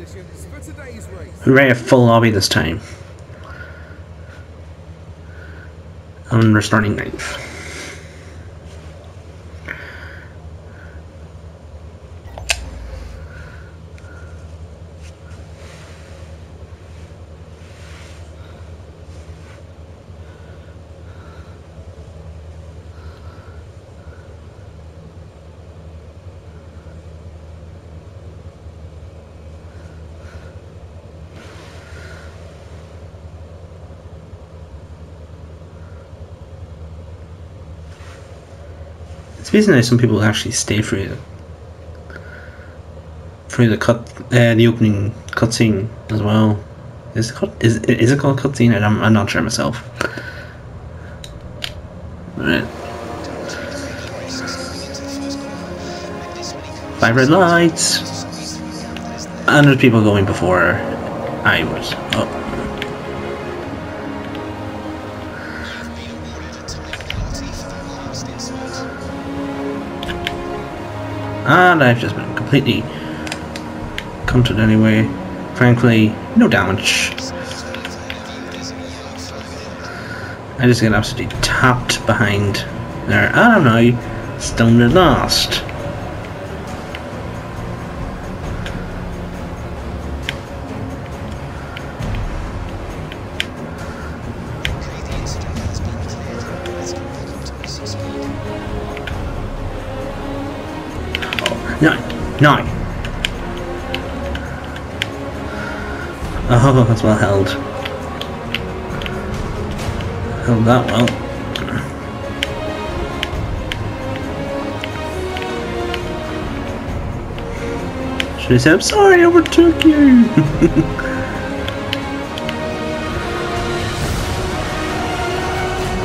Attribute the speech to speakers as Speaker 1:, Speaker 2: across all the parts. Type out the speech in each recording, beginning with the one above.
Speaker 1: race.
Speaker 2: Hooray, a full lobby this time. And we're starting It's amazing how some people actually stay through it. Through the cut, uh, the opening cutscene as well. Is it, cut, is, is it called cutscene? I'm, I'm not sure myself. Right. Five red lights! And there's people going before I was. Oh. And I've just been completely counted anyway. Frankly, no damage. I just get absolutely tapped behind there. And I'm now stunned at last. No. Oh, that's well held. Held that well. Should I say, I'm sorry, I overtook you?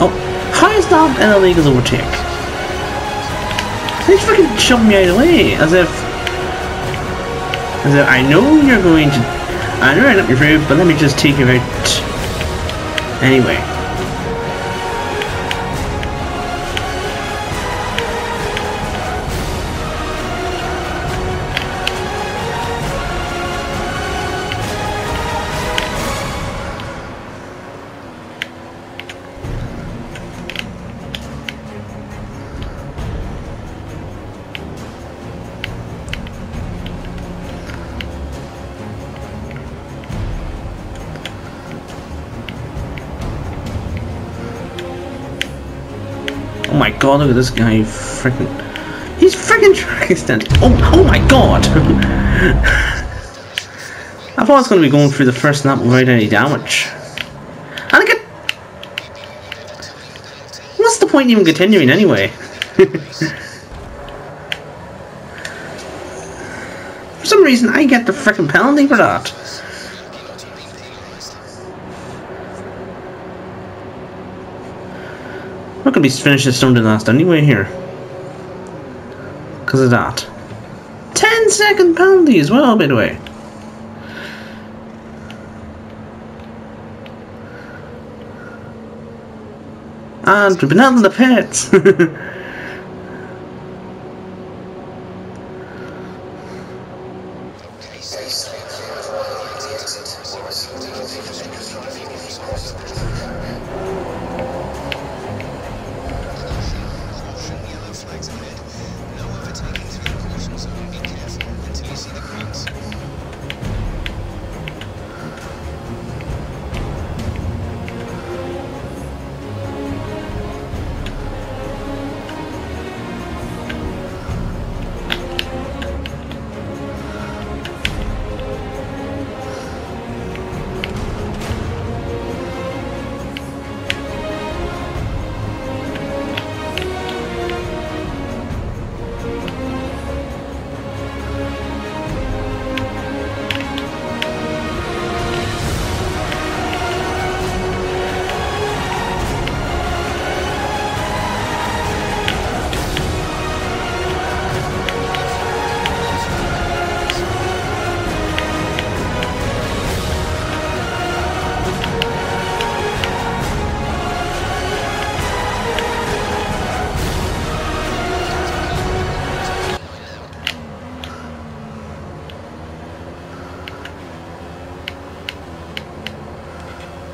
Speaker 2: oh, how is that an illegal overtake? He's freaking shoving me out of the way, as if, if I know you're going to, I know I'm up your through, but let me just take you out anyway. My god, look at this guy freaking. He's freaking track extended. Oh, oh my god! I thought I was going to be going through the first lap without any damage. And I get. What's the point in even continuing anyway? for some reason, I get the freaking penalty for that. We're gonna be finishing to last anyway here. Because of that. 10 second penalty as well, by the way. And we've been out in the pits.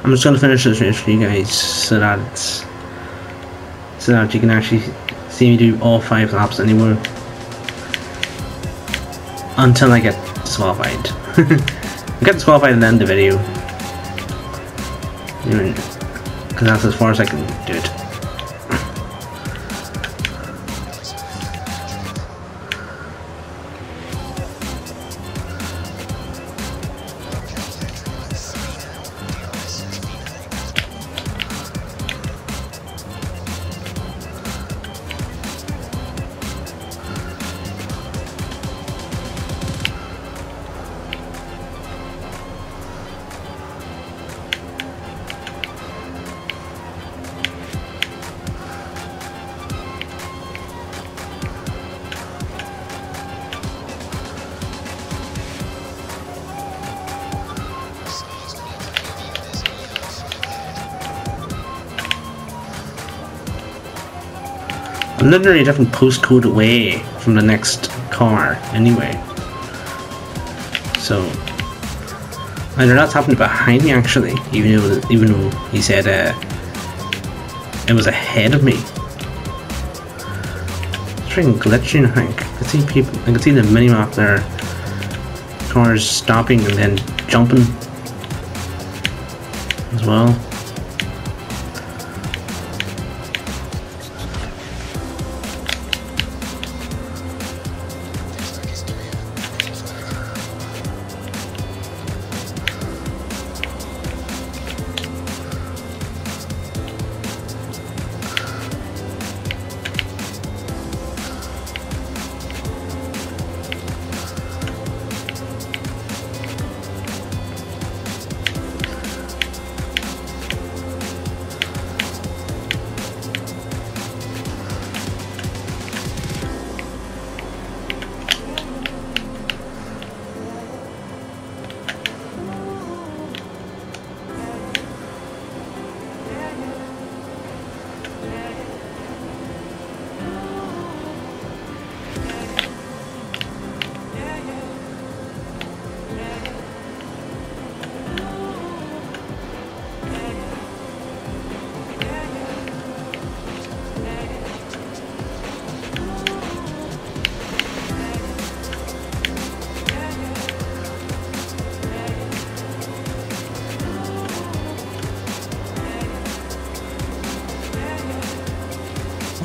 Speaker 2: I'm just gonna finish this race for you guys so that so that you can actually see me do all five laps anymore until I get disqualified. I get disqualified and end the video. Because that's as far as I can do it. I'm literally a different postcode away from the next car anyway. So either that's happened behind me actually, even though even though he said uh, it was ahead of me. It's freaking glitching I think. I can see people I can see the minimap there. Cars stopping and then jumping as well.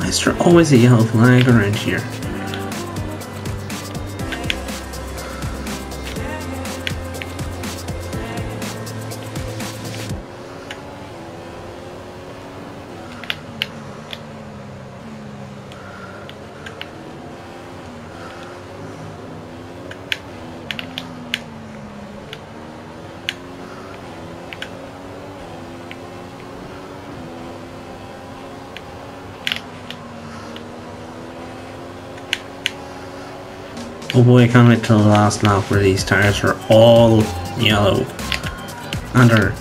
Speaker 2: There always a yellow flag around here? Oh boy, I can't wait till the last lap where these tires are all yellow. And, are,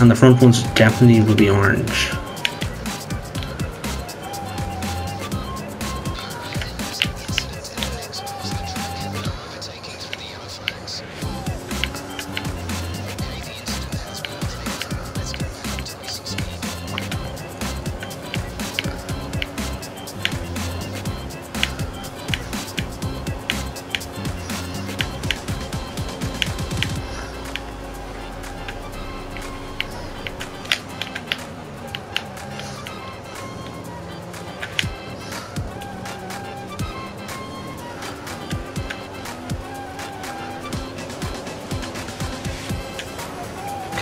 Speaker 2: and the front ones definitely will be orange.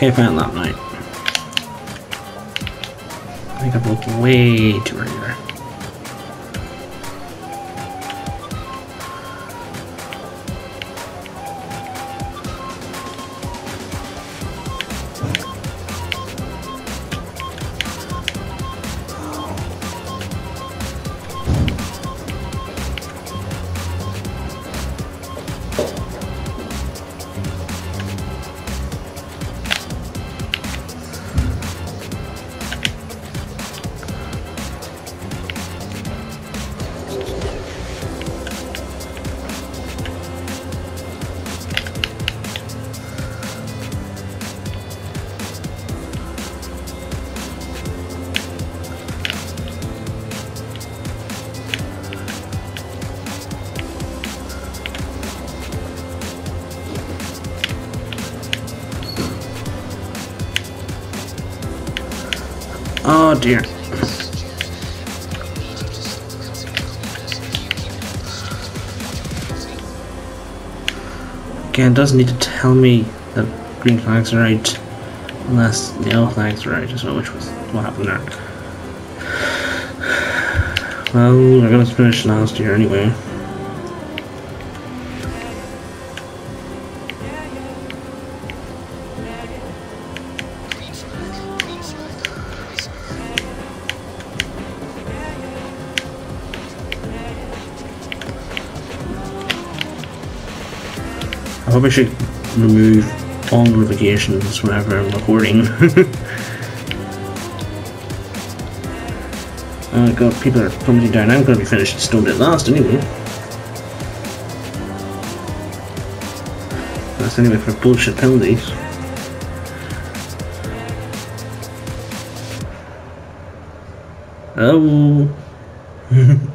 Speaker 2: Okay, fine that night. I think I've looked way too there. Dear. Again, it doesn't need to tell me that green flags are right unless the yellow flags are right as well, which was what happened there. Well, we're gonna finish last year anyway. I probably should remove all notifications whenever I'm recording. Uh, oh god, people are commenting down. I'm going to be finished stoned at last anyway. That's anyway for bullshit penalties. Oh.